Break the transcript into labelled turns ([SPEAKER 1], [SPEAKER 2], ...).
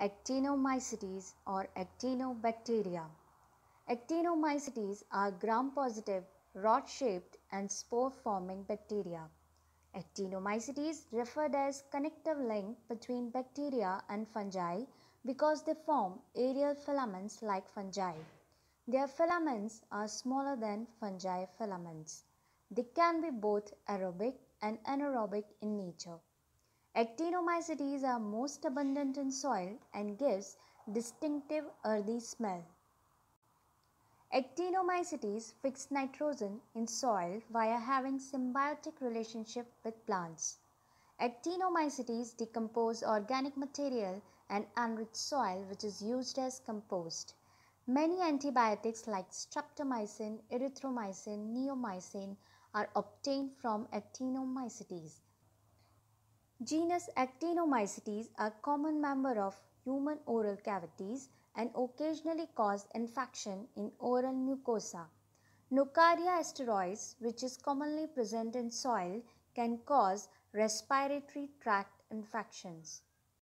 [SPEAKER 1] actinomycetes or actinobacteria. Actinomycetes are gram-positive, rod-shaped and spore-forming bacteria. Actinomycetes referred as connective link between bacteria and fungi because they form aerial filaments like fungi. Their filaments are smaller than fungi filaments. They can be both aerobic and anaerobic in nature. Actinomycetes are most abundant in soil and gives distinctive earthy smell. Actinomycetes fix nitrogen in soil via having symbiotic relationship with plants. Actinomycetes decompose organic material and enrich soil which is used as compost. Many antibiotics like streptomycin, erythromycin, neomycin are obtained from actinomycetes. Genus Actinomycetes are common member of human oral cavities and occasionally cause infection in oral mucosa. Nocardia asteroides, which is commonly present in soil, can cause respiratory tract infections.